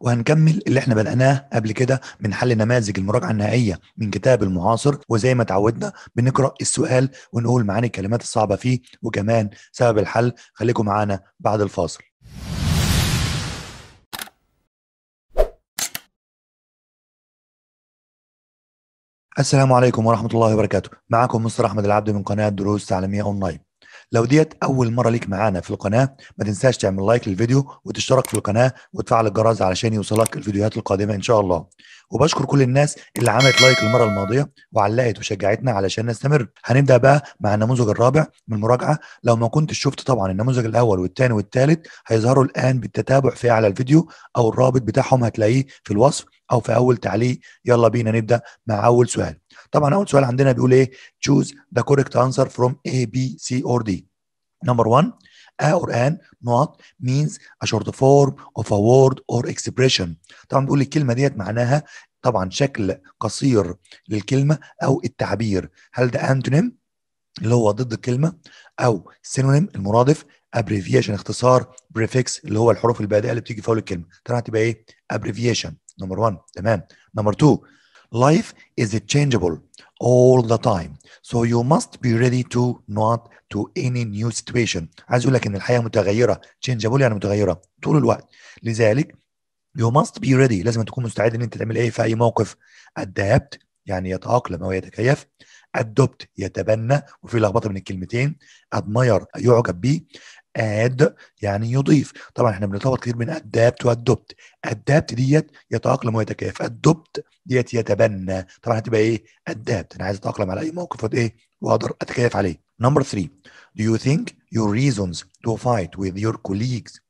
وهنكمل اللي إحنا بدأناه قبل كده من حل نماذج المراجعة النهائية من كتاب المعاصر. وزي ما اتعودنا بنقرأ السؤال ونقول معاني الكلمات الصعبة فيه وكمان سبب الحل. خليكم معانا بعد الفاصل. السلام عليكم ورحمة الله وبركاته. معكم مستر أحمد العبد من قناة دروس تعليمية أونلاين. لو ديت أول مرة ليك معانا في القناة ما تنساش تعمل like للفيديو وتشترك في القناة وتفعل الجرس علشان يوصلك الفيديوهات القادمة إن شاء الله. وبشكر كل الناس اللي عملت لايك المرة الماضية وعلقت وشجعتنا علشان نستمر. هنبدأ بقى مع النموذج الرابع من المراجعة. لو ما كنتش شفت طبعا النموذج الأول والثاني والثالث هيظهروا الآن بالتتابع في أعلى الفيديو أو الرابط بتاعهم هتلاقيه في الوصف أو في أول تعليق. يلا بينا نبدأ مع أول سؤال. طبعا أول سؤال عندنا بيقول إيه؟ Choose the correct answer from A B C or D. Number one, a or an not means a short form of a word or expression. طبعا بيقول الكلمة ديت معناها طبعا شكل قصير للكلمة أو التعبير. هل ده antonym اللي هو ضد الكلمة أو synonym المرادف abbreviation اختصار prefix اللي هو الحروف البادئة اللي بتيجي في أول الكلمة. طبعا هتبقى إيه؟ abbreviation. Number one تمام. Number two, life is changeable all the time. So you must be ready to not to any new situation. عايز أقول لك إن الحياة متغيرة changeable يعني متغيرة طول الوقت. لذلك you must be ready لازم تكون مستعد إن أنت تعمل إيه في أي موقف. adapt يعني يتأقلم أو يتكيف. adopt يتبنى وفي لخبطة بين الكلمتين. admire يعجب بيه. Add يعني يضيف. طبعا إحنا بنتلخبط كتير بين adapt وادوبت adapt ديت يتأقلم ويتكيف. adopt ديت يتبنى. طبعا هتبقى إيه؟ adapt. أنا عايز أتأقلم على أي موقف وايه وأقدر أتكيف عليه. Number 3 do you think your reasons to fight with your colleagues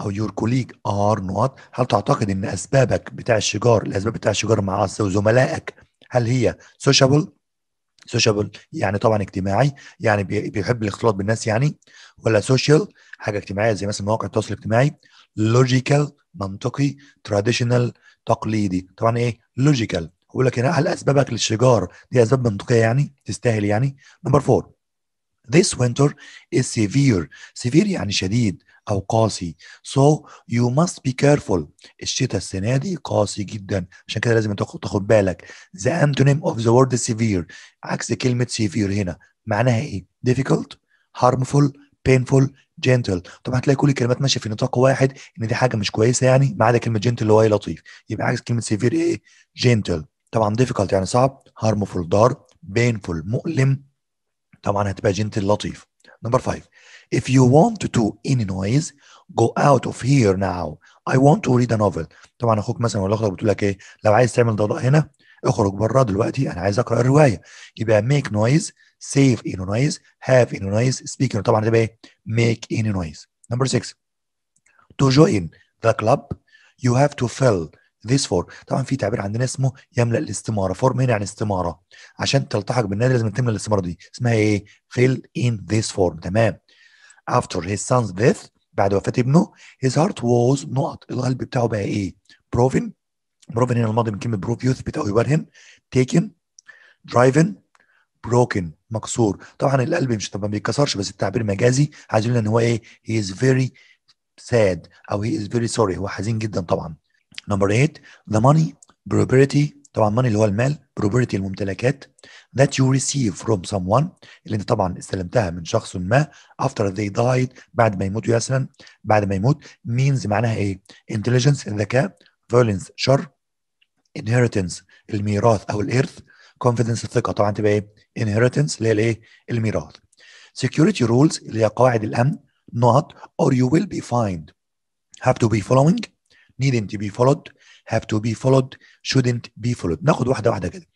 أو your colleague are not? هل تعتقد إن أسبابك بتاع الشجار الأسباب بتاع الشجار مع زملائك هل هي sociable sociable يعني طبعا اجتماعي يعني بيحب الاختلاط بالناس يعني ولا social حاجة اجتماعية زي مثلا مواقع التواصل الاجتماعي logical منطقي traditional تقليدي. طبعا إيه؟ logical بقول لك هنا هل أسبابك للشجار دي أسباب منطقية يعني؟ تستاهل يعني؟ نمبر 4 This winter is severe. Severe يعني شديد. أو قاسي. So you must be careful. الشتاء السنة دي قاسي جدا. عشان كده لازم تاخد بالك. The antonym of the word severe. عكس كلمة severe هنا. معناها إيه؟ difficult harmful painful gentle. طبعا هتلاقي كل الكلمات ماشية في نطاق واحد إن دي حاجة مش كويسة يعني ما عدا كلمة gentle اللي هو لطيف. يبقى عكس كلمة severe إيه؟ gentle. طبعا difficult يعني صعب harmful ضار painful مؤلم. طبعا هتبقى gentle لطيف. نمبر 5 if you want to any noise go out of here now. I want to read a novel. طبعا أخوك مثلا ولا أختك بتقول لك إيه؟ لو عايز تعمل ضوضاء هنا اخرج بره دلوقتي. أنا عايز أقرأ الرواية. يبقى make noise save any noise have any noise speak طبعا هتبقى إيه؟ make any noise. Number 6 to join the club you have to fill this form. طبعا في تعبير عندنا اسمه يملأ الاستمارة. فورم هنا يعني استمارة. عشان تلتحق بالنادي لازم تملى الاستمارة دي. اسمها إيه؟ fill in this form. تمام. After his son's death بعد وفاة ابنه his heart was نقط القلب بتاعه بقى إيه؟ proven proven هنا الماضي من كلمة proof يثبت أو يبرهن. taken. driven. broken. مكسور. طبعا القلب مش طبعا ما بيتكسرش بس التعبير مجازي عايز يقول إن هو إيه؟ he is very sad. أو he is very sorry. هو حزين جدا طبعا. Number 8 the money property طبعا money اللي هو المال property الممتلكات that you receive from someone اللي انت طبعا استلمتها من شخص ما after they died بعد ما يموتوا مثلا بعد ما يموت means معناها إيه intelligence الذكاء violence شر inheritance الميراث أو الارث confidence الثقه طبعا تبقى إيه inheritance اللي هي الايه الميراث security rules اللي هي قواعد الامن not or you will be fined have to be following needn't to be followed have to be followed shouldn't be followed. ناخد واحدة واحدة كده.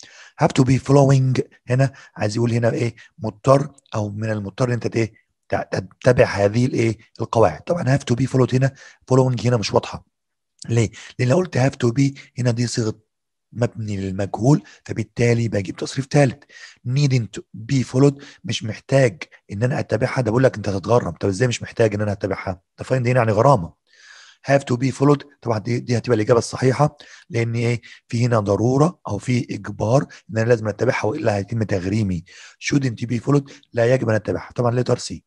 Have to be following هنا عايز يقول هنا إيه؟ مضطر أو من المضطر أنت إيه؟ تتبع هذه الإيه؟ القواعد. طبعا have to be followed هنا. Following هنا مش واضحة. ليه؟ لأن لو قلت have to be هنا دي صيغة مبني للمجهول فبالتالي بجيب تصريف ثالث needn't be followed مش محتاج إن أنا أتبعها. ده بقول لك أنت هتتغرم. طب إزاي مش محتاج إن أنا أتبعها؟ ده fine هنا يعني غرامة. Have to be followed. طبعا دي, دي هتبقى الإجابة الصحيحة لأن إيه؟ في هنا ضرورة أو في إجبار إن أنا لازم أتبعها وإلا هيتم تغريمي. Shouldn't be followed لا يجب أن أتبعها. طبعا letter C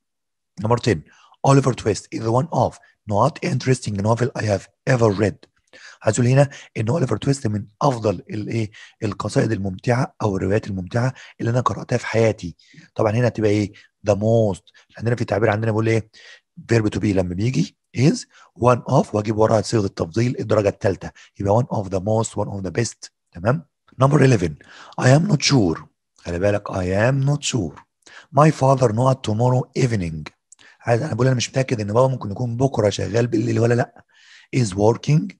number 10 Oliver Twist is one of not interesting novel I have ever read. عايز أقول هنا إن Oliver Twist من أفضل الايه القصائد الممتعة أو الروايات الممتعة اللي أنا قرأتها في حياتي. طبعا هنا هتبقى إيه؟ the most عندنا في تعبير عندنا بيقول إيه؟ verb to be لما بيجي is one of واجيب وراها صيغة التفضيل الدرجة الثالثه يبقى one of the most one of the best. تمام؟ number 11 I am not sure. خلي بالك I am not sure. My father not tomorrow evening. عايز أنا بقول أنا مش متأكد إن بابا ممكن يكون بكرة شغال بالليل ولا لأ. Is working.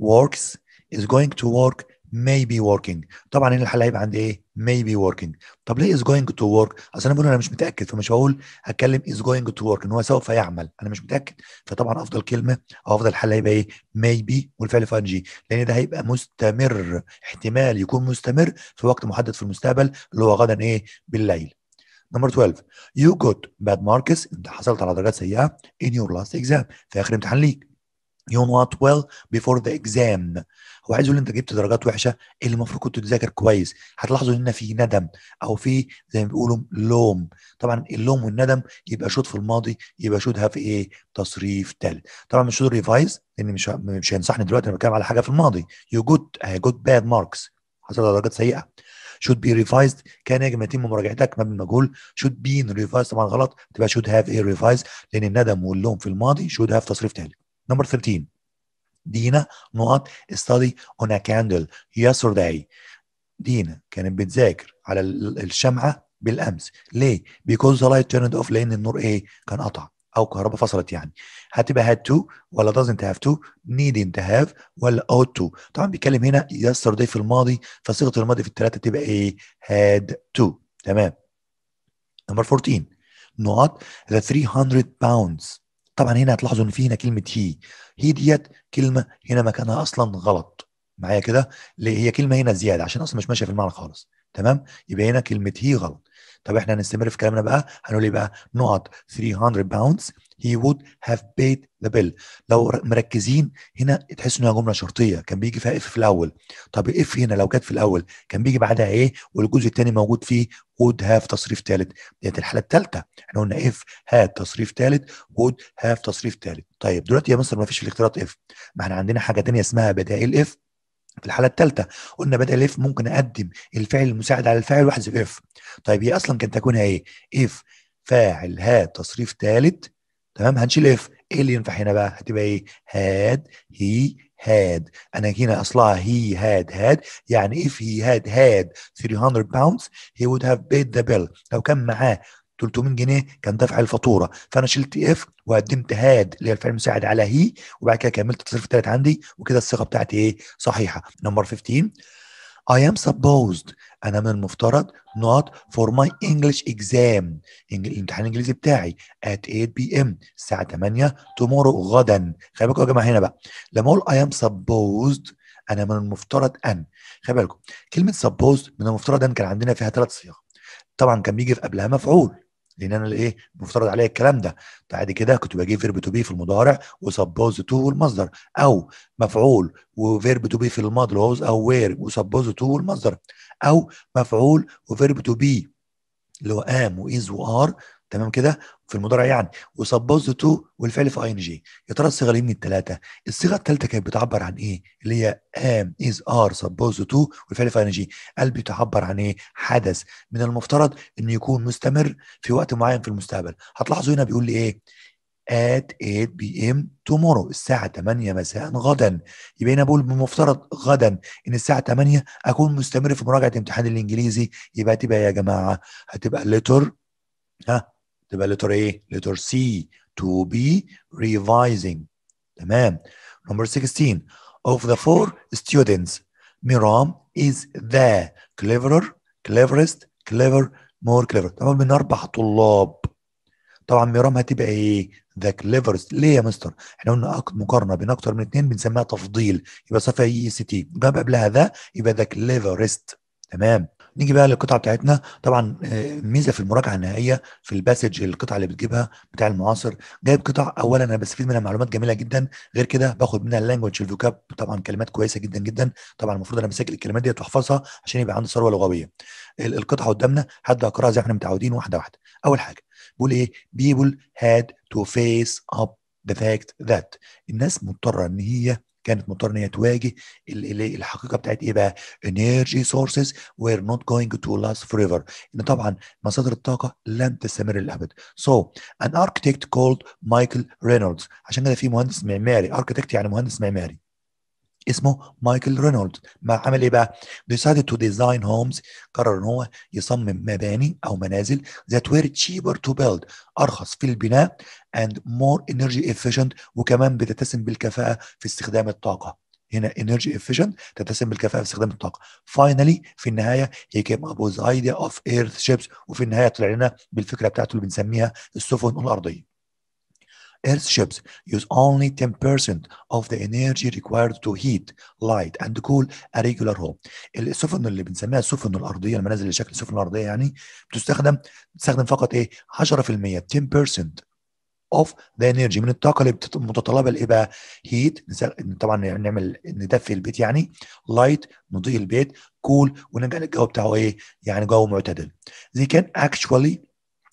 Works. Is going to work. May be working. طبعا هنا الحل هيبقى عندي إيه؟ may be working. طب ليه is going to work أصل أنا بقول أنا مش متأكد فمش هقول هتكلم is going to work إن هو سوف يعمل. أنا مش متأكد. فطبعا أفضل كلمة أو أفضل حل هيبقى إيه؟ may be والفعل فيه ing لأن ده هيبقى مستمر احتمال يكون مستمر في وقت محدد في المستقبل اللي هو غدا إيه؟ بالليل. number 12 you got bad marks أنت حصلت على درجات سيئة in your last exam. في آخر امتحان ليك. You not well before the exam. هو عايز يقول أنت جبت درجات وحشة اللي المفروض كنت تذاكر كويس؟ هتلاحظوا إن في ندم أو في زي ما بيقولوا لوم. طبعا اللوم والندم يبقى شوط في الماضي يبقى شوط في إيه؟ تصريف ثالث طبعا مش شوط ريفايز لأن مش مش هينصحني دلوقتي أنا بتكلم على حاجة في الماضي. Got uh, got bad marks. حصلت على درجات سيئة. Should be revised. كان يجب أن يتم مراجعتك مبني المجهول should be revised طبعا غلط. تبقى should have a revised لأن الندم واللوم في الماضي should have تصريف ثالث نمبر 13 دينا نقط study on a candle. Yesterday دينا كانت بتذاكر على الشمعة بالأمس. ليه؟ because the light turned off. لأن النور إيه؟ كان قطع. أو كهرباء فصلت يعني. هتبقى had to ولا doesn't have to. Needn't have ولا ought to. طبعا بيتكلم هنا yesterday في الماضي. فصيغة الماضي في الثلاثة تبقى إيه؟ had to. تمام. نمبر 14 نقط the 300 pounds. طبعا هنا هتلاحظوا إن في هنا كلمة هي هي ديت كلمة هنا مكانها أصلا غلط. معايا كده؟ هي كلمة هنا زيادة عشان أصلا مش ماشية في المعنى خالص. تمام؟ يبقى هنا كلمة هي غلط. طب إحنا هنستمر في كلامنا بقى؟ هنقول إيه بقى؟ نقط 300 pounds. He would have paid the bill. لو مركزين هنا تحس انها جملة شرطية. كان بيجي فيها if في الأول. طب if هنا لو جت في الأول كان بيجي بعدها إيه؟ والجزء الثاني موجود فيه would have تصريف ثالث ديت الحالة الثالثه إحنا قلنا if had تصريف ثالث would have تصريف ثالث طيب دلوقتي يا مستر ما فيش في الاختيارات if ما إحنا عندنا حاجة ثانية اسمها بدائل if في الحالة الثالثه قلنا بدل if ممكن أقدم الفعل المساعد على الفاعل واحذف if طيب هي أصلا كانت تكونها إيه؟ if فاعل had تصريف ثالث تمام؟ هنشيل if إيه اللي ينفع هنا بقى؟ هتبقى إيه؟ had he had أنا هنا أصلها he had had يعني if he had had 300 pounds he would have paid the bill. لو كان معاه 300 جنيه كان دفع الفاتورة. فأنا شلت if وقدمت had اللي هي الفعل المساعد على he وبعد كده كملت التصريف الثالث عندي وكده الصيغه بتاعتي إيه؟ صحيحة. number 15 I am supposed أنا من المفترض not for my English exam. الامتحان الإنجليزي بتاعي at 8 p.m. الساعة 8 tomorrow غدا. خلي بالكم يا جماعة هنا بقى. لما أقول I am supposed أنا من المفترض أن. خلي بالكم كلمة supposed من المفترض أن كان عندنا فيها ثلاث صيغ. طبعا كان بيجي قبلها مفعول. لأن أنا الايه مفترض عليا الكلام ده. بعد كده كنت بجيب verb to be في المضارع و supposed to والمصدر أو مفعول و verb to be في الماضي اللي أو were و supposed to والمصدر أو مفعول و verb to be اللي هو am و is و are تمام كده؟ في المضارع يعني. و supposed to والفعل في ing يا ترى الصيغة دي من الثلاثه الصيغة الثالثه كانت بتعبر عن إيه؟ اللي هي am is are supposed to والفعل في ing قال بتعبر عن إيه؟ حدث. من المفترض إنه يكون مستمر في وقت معين في المستقبل. هتلاحظوا هنا بيقول لي إيه؟ at 8 p.m. tomorrow. الساعة 8 مساء غدا. يبقى هنا بقول بمفترض غدا إن الساعة 8 أكون مستمر في مراجعة امتحان الإنجليزي. يبقى تبقى يا جماعة؟ هتبقى letter. ها؟ تبقى letter إيه letter C to be revising. تمام. Number 16 of the four students Miram is the cleverer cleverest clever more clever. طبعا من أربع طلاب. طبعا ميرام هتبقى إيه؟ the cleverest ليه يا مستر؟ إحنا قلنا مقارنة بين أكتر من اثنين بنسميها تفضيل. يبقى صفه est جاب قبلها the يبقى the cleverest تمام. نيجي بقى للقطعة بتاعتنا. طبعا ميزة في المراجعة النهائية في ال passage القطعة اللي بتجيبها بتاع المعاصر. جايب قطع اولا أنا بستفيد منها معلومات جميلة جدا. غير كده باخد منها ال language ال vocab طبعا كلمات كويسة جدا جدا. طبعا المفروض أنا بسجل الكلمات ديت وأحفظها عشان يبقى عندي ثروة لغوية. القطعة قدامنا هبدا اقراها زي ما إحنا متعودين واحدة واحدة. أول حاجة بيقول إيه؟ People had to face up the fact that. الناس مضطرة إن هي كانت مضطرة إن هي تواجه الحقيقة بتاعت إيه بقى؟ energy sources were not going to last forever. إن طبعا مصادر الطاقة لن تستمر للأبد. So an architect called Michael Reynolds. عشان كده في مهندس معماري. architect يعني مهندس معماري. اسمه مايكل رينولد. ما عمل إيه بقى؟ decided to design homes. قرر إن هو يصمم مباني أو منازل that were cheaper to build. أرخص في البناء and more energy efficient وكمان بتتسم بالكفاءة في استخدام الطاقة. هنا energy efficient تتسم بالكفاءة في استخدام الطاقة. Finally في النهاية he came up with idea of earth ships وفي النهاية طلع لنا بالفكرة بتاعته اللي بنسميها السفن الأرضية. Earth ships use only 10% of the energy required to heat, light and cool a regular home. السفن اللي بنسميها السفن الأرضية المنازل اللي شكل السفن الأرضية يعني بتستخدم بتستخدم فقط إيه 10% 10% of the energy من الطاقة اللي متطلبة لايه بقى؟ heat طبعا نعمل ندفي البيت يعني light نضيء البيت cool cool, ونجعل الجو بتاعه إيه؟ يعني جو معتدل. They can actually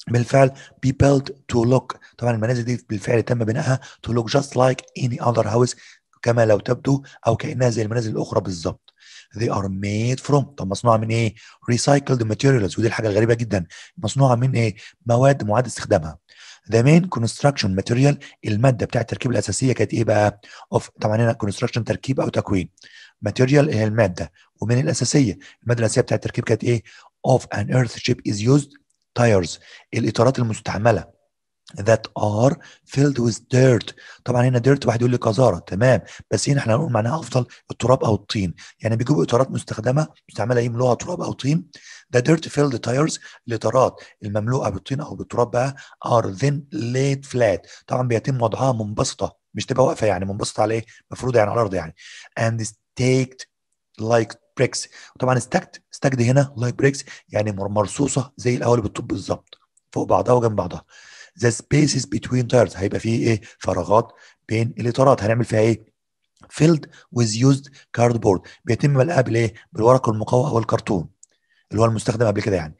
بالفعل be built to look. طبعا المنازل دي بالفعل تم بنائها to look just like any other house كما لو تبدو أو كأنها زي المنازل الأخرى بالظبط. They are made from. طب مصنوعة من إيه؟ recycled materials. ودي الحاجة الغريبة جدا. مصنوعة من إيه؟ مواد معاد استخدامها. The main construction material المادة بتاعت التركيب الأساسية كانت إيه بقى؟ of طبعا هنا construction تركيب أو تكوين. Material هي المادة. ومن الأساسية المادة الأساسية بتاعت التركيب كانت إيه؟ Of an earth ship is used tires الإطارات المستعملة. That are filled with dirt. طبعا هنا dirt واحد يقول لي قذاره تمام. بس هنا إحنا هنقول معناها أفضل التراب أو الطين. يعني بيجيبوا إطارات مستخدمة مستعملة يملوها تراب أو طين. The dirt filled tires الإطارات المملوءة بالطين أو بالتراب بقى are then laid flat. طبعا بيتم وضعها منبسطة مش تبقى واقفة يعني منبسطة على إيه؟ مفروضه يعني على الأرض يعني. And staked like bricks وطبعا stacked stacked هنا like bricks يعني مرصوصة زي القوالب الطوب بالظبط فوق بعضها وجنب بعضها. The spaces between tires. هيبقى فيه إيه؟ فراغات بين الإطارات. هنعمل فيها إيه؟ Filled with used cardboard. بيتم ملئها بالإيه؟ بالورق المقوى أو الكرتون اللي هو المستخدم قبل كده يعني.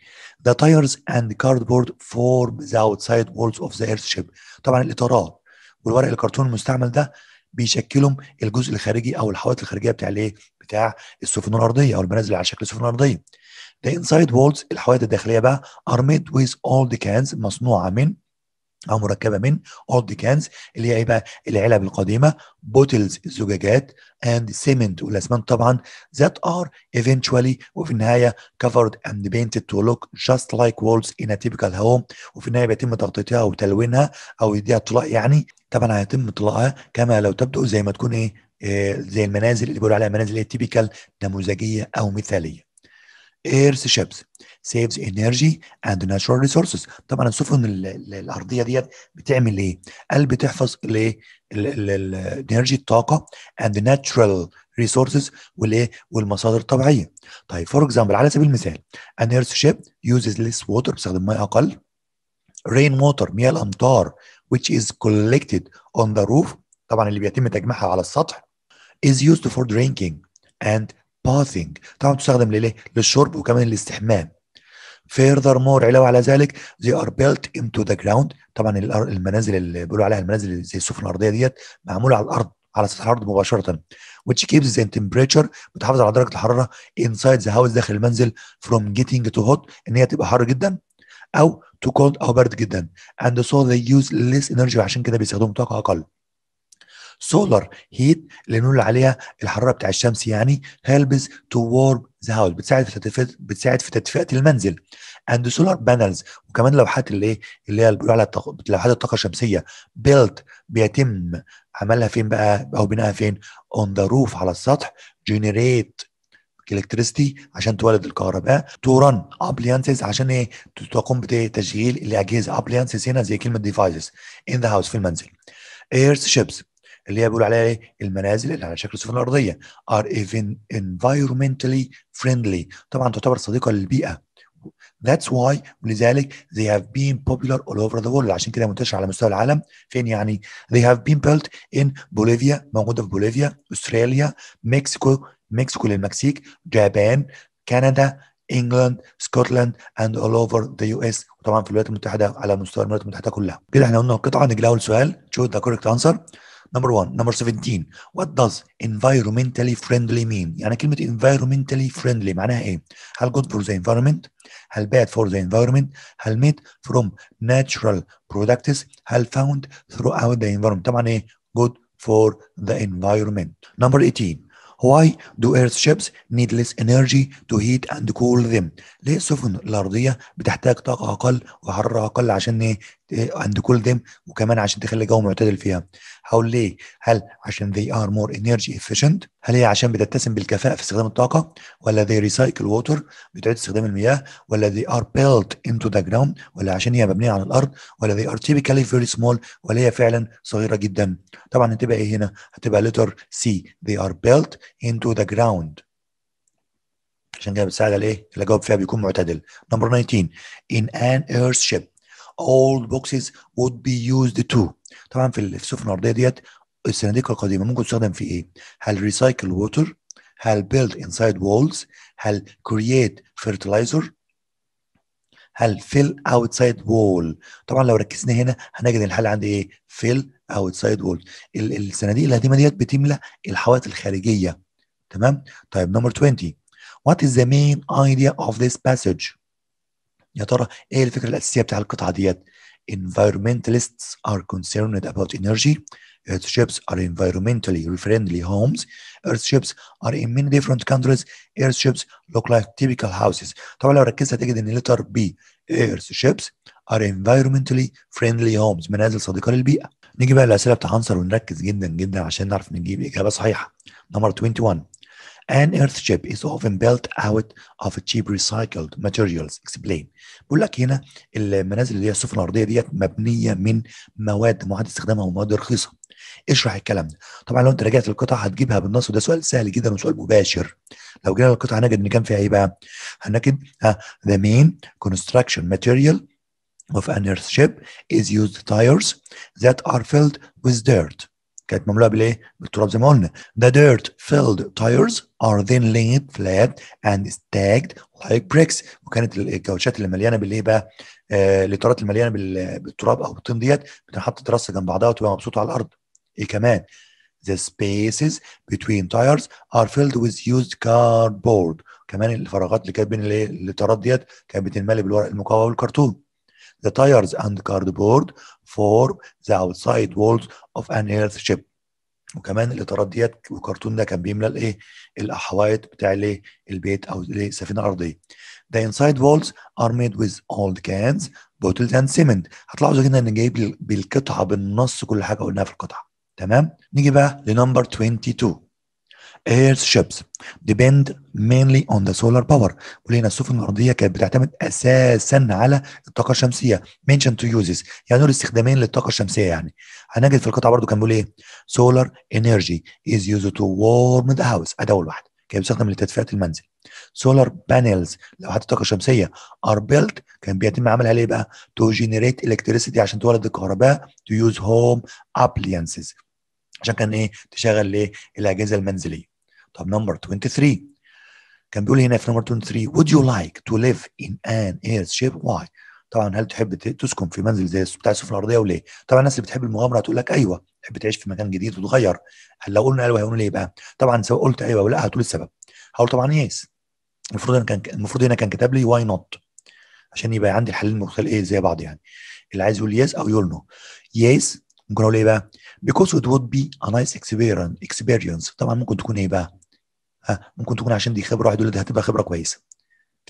The tires and cardboard form the outside walls of the earthship طبعا الإطارات والورق الكرتون المستعمل ده بيشكلوا الجزء الخارجي أو الحوائط الخارجية بتاع الإيه؟ بتاع السفن الأرضية أو المنازل على شكل السفن الأرضية. The inside walls الحوائط الداخلية بقى are made with old cans مصنوعة من أو مركبة من old cans اللي هي إيه بقى؟ العلب القديمة bottles الزجاجات and cement والأسمنت طبعا. That are eventually وفي النهاية covered and painted to look just like walls in a typical home. وفي النهاية بيتم تغطيتها أو تلوينها أو يديها طلاء يعني. طبعا هيتم طلاءها كما لو تبدو زي ما تكون إيه, زي المنازل اللي بيقولوا عليها منازل ال typical نموذجية أو مثالية Earth ships saves energy and natural resources طبعا السفن الأرضية ديت بتعمل إيه؟ قال بتحفظ الايه؟ ال energy الطاقه and natural resources والإيه؟ والمصادر الطبيعية. طيب for example على سبيل المثال an earth ship uses less water بتستخدم ميه أقل rain water مياه الأمطار which is collected on the roof طبعا اللي بيتم تجميعها على السطح is used for drinking and bathing. طبعا تستخدم لليه؟ للشرب وكمان الاستحمام furthermore علاوه على ذلك they are built into the ground. طبعا المنازل اللي بيقولوا عليها المنازل زي السفن الأرضية ديت معمولة على الأرض على سطح الأرض مباشرة which keeps the temperature بتحافظ على درجة الحرارة inside the house داخل المنزل from getting to hot إن هي تبقى حر جدا أو to cold أو برد جدا. And so they use less energy عشان كده بيستخدموا طاقة أقل. سولار هيت اللي نقول عليها الحرارة بتاع الشمس يعني helps to warm the house بتساعد في تدفئة بتساعد في تدفئة المنزل. And solar panels وكمان لوحات اللي إيه اللي هي بيقولوا عليها لوحات الطاقة الشمسية built بيتم عملها فين بقى؟ أو بنائها فين؟ on the roof على السطح generate electricity عشان تولد الكهرباء to run appliances عشان إيه؟ تقوم بتشغيل الأجهزة appliances هنا زي كلمة devices in the house في المنزل. Earth ships اللي هي بيقولوا عليها إيه؟ المنازل اللي على شكل السفن الأرضية. Are even environmentally friendly. طبعا تعتبر صديقة للبيئة. That's why ولذلك they have been popular all over the world. عشان كده منتشر على مستوى العالم. فين يعني؟ They have been built in بوليفيا موجودة في بوليفيا أستراليا Mexico Mexico للمكسيك Japan كندا England Scotland and all over the US وطبعا في الولايات المتحدة على مستوى الولايات المتحدة كلها. كده إحنا قلنا القطعة. نيجي لأول سؤال. choose the correct answer number 1 number 17 what does environmentally friendly mean يعني كلمة environmentally friendly معناها إيه هل good for the environment هل bad for the environment هل made from natural products هل found throughout the environment طبعا إيه good for the environment number 18 Why do Earth ships need less energy to heat and cool them? ليه السفن الأرضية بتحتاج طاقة أقل وحرارة أقل عشان and cool them وكمان عشان تخلي الجو معتدل فيها؟ هقول ليه؟ هل عشان they are more energy efficient؟ هل هي عشان بتتسم بالكفاءة في استخدام الطاقة؟ ولا they recycle water بتعيد استخدام المياه؟ ولا they are built into the ground؟ ولا عشان هي مبنية على الأرض؟ ولا they are typically very small؟ ولا هي فعلا صغيرة جدا؟ طبعا هتبقى إيه هنا؟ هتبقى letter C they are built into the ground عشان كده بتساعد على إيه؟ اللي جاوب فيها بيكون معتدل. نمبر 19 in an earth ship all boxes would be used to طبعا في السفن الأرضية ديت الصناديق القديمة ممكن تستخدم في إيه؟ هل recycle water؟ هل build inside walls؟ هل create fertilizer؟ هل fill outside wall؟ طبعا لو ركزنا هنا هنجد الحل عندي إيه؟ fill outside wall. الصناديق القديمة ديت بتملى الحوائط الخارجية تمام؟ طيب number 20 What is the main idea of this passage؟ يا ترى إيه الفكرة الاساسيه بتاع القطعه ديت؟ Environmentalists are concerned about energy. Earthships are environmentally friendly homes. Earthships are in many different countries. Earthships look like typical houses. طبعا لو ركزت هتجد ان letter B Earthships are environmentally friendly homes منازل صديقة للبيئة. نيجي بقى للأسئلة بتاع عنصر ونركز جدا جدا عشان نعرف نجيب إجابة صحيحة. نمبر 21 An earthship is often built out of cheap recycled materials. Explain. بقول لك هنا المنازل اللي هي السفن الأرضية ديت مبنية من مواد معاد استخدامها ومواد رخيصة. اشرح الكلام ده. طبعا لو انت رجعت للقطعه هتجيبها بالنص وده سؤال سهل جدا وسؤال مباشر. لو جينا للقطعة هنجد إن كان فيها إيه بقى؟ هنجد the main construction material of an earthship is used tires that are filled with dirt. كانت مملوءة بالايه؟ بالتراب زي ما قلنا. The dirt filled tires are then laid flat and stacked like bricks وكانت الكاوتشات اللي مليانة بالإيه بقى؟ آه الإطارات المليانه بالتراب أو بالطين ديت بتنحط ترص جنب بعضها وتبقى مبسوطة على الأرض. إيه كمان؟ The spaces between tires are filled with used cardboard. كمان الفراغات اللي كانت بين؟ الإطارات ديت كانت بتنملي بالورق المقوى والكرتون. The tires and cardboard form the outside walls of an earthship. وكمان الاطارات ديت والكرتون ده كان بيملى الايه الاحوايط بتاع الايه البيت أو السفينه الارضيه. The inside walls are made with old cans, bottles and cement. هتلاحظوا هنا إن جايب بالقطعه بالنص كل حاجة قلناها في القطعة. تمام؟ نيجي بقى لنمبر 22. Airships depend mainly on the solar power. ولقينا السفن الأرضية كانت بتعتمد أساسا على الطاقة الشمسية. Mention to uses. يعني دول استخدامين للطاقة الشمسية يعني. هنجد في القطعه برضو كان بيقول إيه؟ Solar energy is used to warm the house. أول واحدة كان بيستخدم لتدفئة المنزل. Solar panels لو حتى الطاقه الشمسيه are built. كان بيتم عملها ليه بقى؟ To generate electricity عشان تولد الكهرباء. To use home appliances. عشان كان إيه؟ تشغل إيه؟ الأجهزة المنزلية. طب number 23 كان بيقول هنا في number 23 would you like to live in an Earth ship? Why? طبعا هل تحب تسكن في منزل زي بتاع السفن الأرضية وليه؟ طبعا الناس اللي بتحب المغامرة هتقول لك أيوه تحب تعيش في مكان جديد وتغير هل لو قلنا أيوه هيقولوا ليه بقى؟ طبعا سواء قلت أيوه ولا هتقول السبب. هقول طبعا yes المفروض أنا كان المفروض هنا كان كتب لي why not عشان يبقى عندي الحلين المختلفين إيه زي بعض يعني. اللي عايز يقول yes أو يقول no yes ممكن أقول إيه بقى؟ Because it would be a nice experience. طبعا ممكن تكون إيه بقى؟ ها ممكن تكون عشان دي خبرة واحد يقول دي هتبقى خبرة كويسة.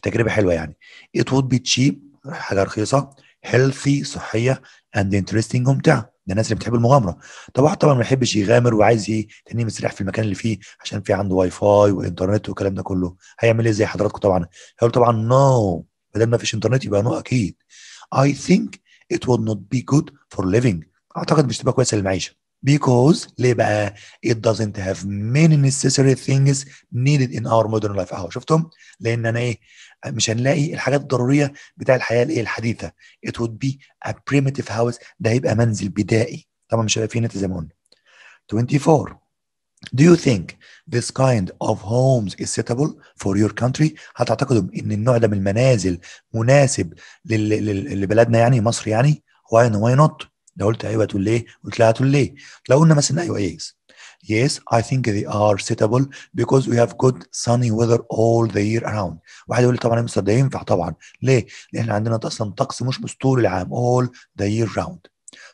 تجربه حلوة يعني. It would be cheap حاجة رخيصة healthy صحية and interesting ممتعة. ده الناس اللي بتحب المغامرة. طب واحد طبعا ما يحبش يغامر وعايز إيه تاني مستريح في المكان اللي فيه عشان في عنده واي فاي وإنترنت والكلام ده كله. هيعمل إيه؟ زي حضراتكم طبعا. هيقول طبعا no no. بدل ما فيش إنترنت يبقى no no أكيد. I think it would not be good for living. أعتقد مش تبقى كويسة للمعيشة. Because ليه بقى؟ It doesn't have many necessary things needed in our modern life. أهو شفتم لأن أنا إيه؟ مش هنلاقي الحاجات الضرورية بتاع الحياة الإيه؟ الحديثة. It would be a primitive house. ده هيبقى منزل بدائي. طبعا مش هيبقى فيه نت زي ما قلنا. 24 Do you think this kind of homes is suitable for your country؟ هل تعتقدوا إن النوع ده من المنازل مناسب لبلدنا يعني مصر يعني؟ Why why not؟ لو قلت أيوه تقول ليه قلت لا تقول ليه لو قلنا مثلا أيوه يس Yes, I think they are suitable because we have good sunny weather all the year around. واحد يقول طبعا يا مستر ده ينفع طبعا. ليه؟ لأن إحنا عندنا أصلا طقس مشمس طول العام all the year round.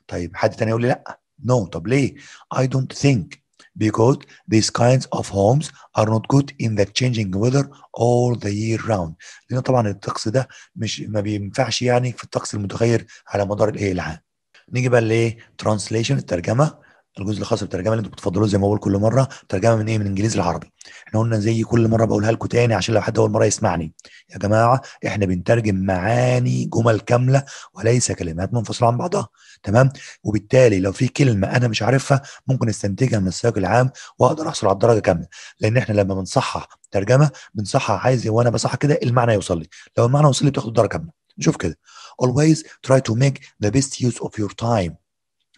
طيب حد تاني يقول لي لأ. No, طب ليه؟ I don't think because these kinds of homes are not good in the changing weather all the year round. لأن طبعا الطقس ده مش ما بينفعش يعني في الطقس المتغير على مدار الإيه العام. نيجي بقى لإيه؟ ترانسليشن الترجمة. الجزء الخاص بالترجمة اللي أنتوا بتفضلوه زي ما بقول كل مرة. ترجمة من إيه؟ من إنجليزي لعربي. إحنا قلنا زي كل مرة بقولها لكم تاني عشان لو حد أول مرة يسمعني. يا جماعة إحنا بنترجم معاني جمل كاملة وليس كلمات منفصلة عن بعضها. تمام؟ وبالتالي لو في كلمة أنا مش عارفها ممكن أستنتجها من السياق العام وأقدر أحصل على الدرجة كاملة. لأن إحنا لما بنصحح ترجمة بنصحح عايز وأنا بصحح كده المعنى يوصل لي. لو المعنى وصل لي بتاخد الدرجة كاملة. نشوف كده. Always try to make the best use of your time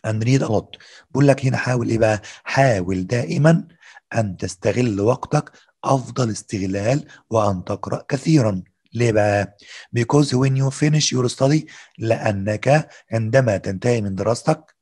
and read a lot. بقول لك هنا حاول إيه بقى؟ حاول دائما أن تستغل وقتك أفضل استغلال وأن تقرأ كثيرا. ليه بقى؟ Because when you finish your study لأنك عندما تنتهي من دراستك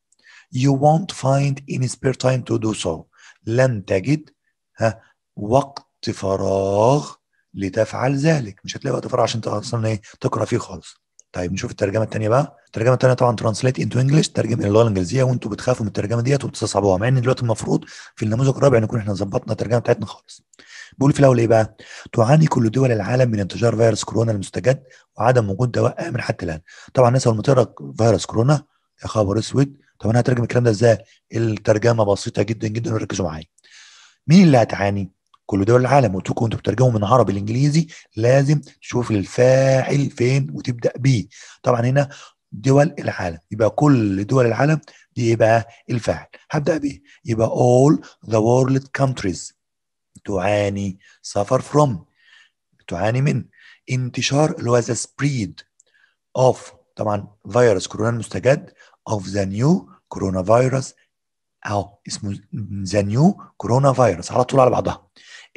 you won't find any spare time to do so. لن تجد ها وقت فراغ لتفعل ذلك. مش هتلاقي وقت فراغ عشان أصلا إيه تقرأ فيه خالص. طيب نشوف الترجمة الثانية بقى. الترجمة الثانية طبعا translate into English ترجم إلى اللغة الإنجليزية وأنتوا بتخافوا من الترجمة ديت وبتستصعبوها مع إن دلوقتي المفروض في النموذج الرابع نكون إحنا ظبطنا الترجمة بتاعتنا خالص. بيقول في الأول إيه بقى؟ تعاني كل دول العالم من انتشار فيروس كورونا المستجد وعدم وجود دواء آمن حتى الآن. طبعا الناس أول ما تقرأ فيروس كورونا يا خبر أسود. طب أنا هترجم الكلام ده إزاي؟ الترجمة بسيطة جدا جدا وركزوا معايا. مين اللي هتعاني؟ كل دول العالم لكم أنتوا بتترجموا من عربي لإنجليزي لازم تشوف الفاعل فين وتبدأ بيه. طبعا هنا دول العالم. يبقى كل دول العالم دي يبقى الفاعل. هبدأ بيه. يبقى all the world countries. تعاني suffer from. تعاني من. انتشار اللي هو the spread of. طبعا فيروس كورونا المستجد of the new coronavirus اهو اسمه ذا نيو كورونا فيروس على طول على بعضها.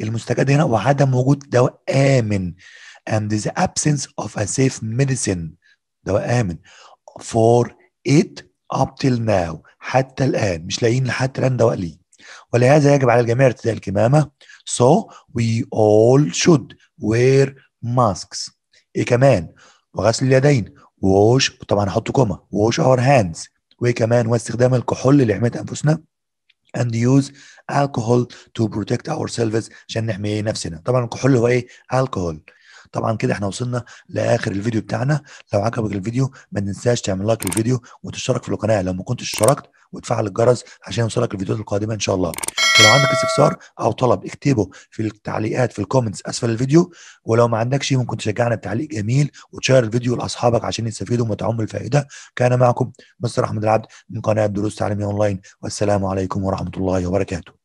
المستجد هنا وعدم وجود دواء آمن. And the absence of a safe medicine. دواء آمن. For it up till now. حتى الآن. مش لاقيين لحد الآن دواء ليه. ولهذا يجب على الجميع ارتداء الكمامة. So we all should wear masks. إيه كمان؟ وغسل اليدين. Wash. طبعا هحط comma. Wash our hands. وكمان واستخدام الكحول لحمايه أنفسنا and use alcohol to protect ourselves عشان نحمي نفسنا. طبعا الكحول هو إيه؟ الكحول طبعا كده إحنا وصلنا لآخر الفيديو بتاعنا. لو عجبك الفيديو ما تنساش تعمل like للفيديو وتشترك في القناة. لو ما كنتش اشتركت وتفعل الجرس عشان يوصلك الفيديوهات القادمة إن شاء الله. ولو عندك استفسار أو طلب اكتبه في التعليقات في ال comments أسفل الفيديو. ولو ما عندكش ممكن تشجعنا بتعليق جميل وتشير الفيديو لأصحابك عشان يستفيدوا ويتعموا الفائدة. كان معكم مستر أحمد العبد من قناة دروس تعليمية أونلاين. والسلام عليكم ورحمة الله وبركاته.